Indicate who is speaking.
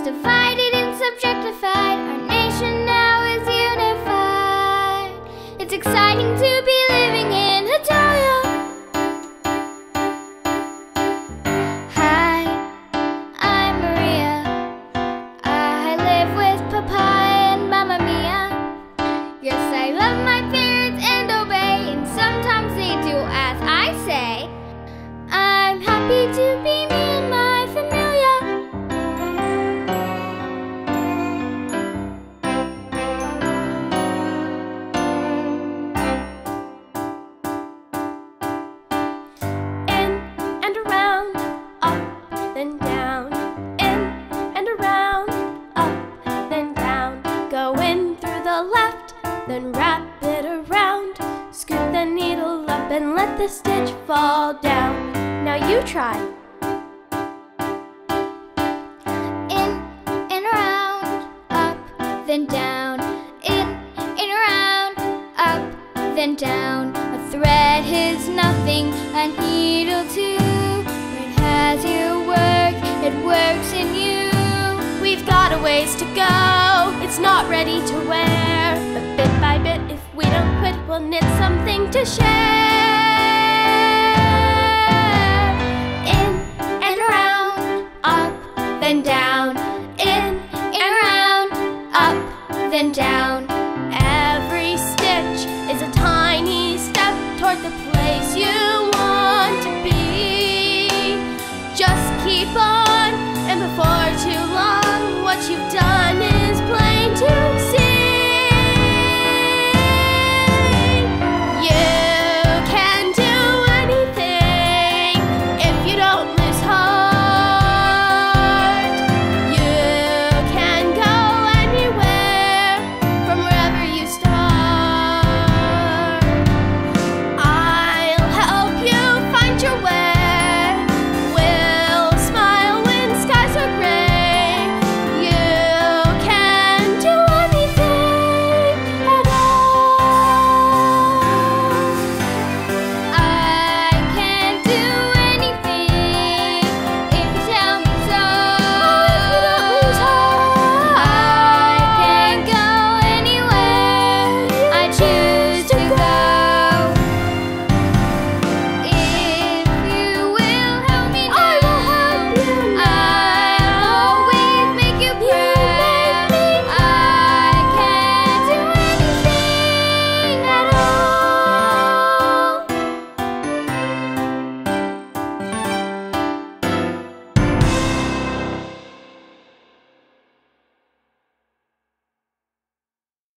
Speaker 1: was divided and subjectified. Our nation now is unified. It's exciting to be living.
Speaker 2: Then wrap it around. Scoop the needle up and let the stitch fall down. Now you try.
Speaker 1: In and around, up, then down. In and around, up, then down. A thread is nothing, a needle too. It has your work, it works in you.
Speaker 2: We've got a ways to go, it's not ready to wear. By bit, if we don't quit, we'll knit something to share. In and around, up, then down. In and around,
Speaker 1: up, then down.
Speaker 2: Every stitch is a tiny step toward the place you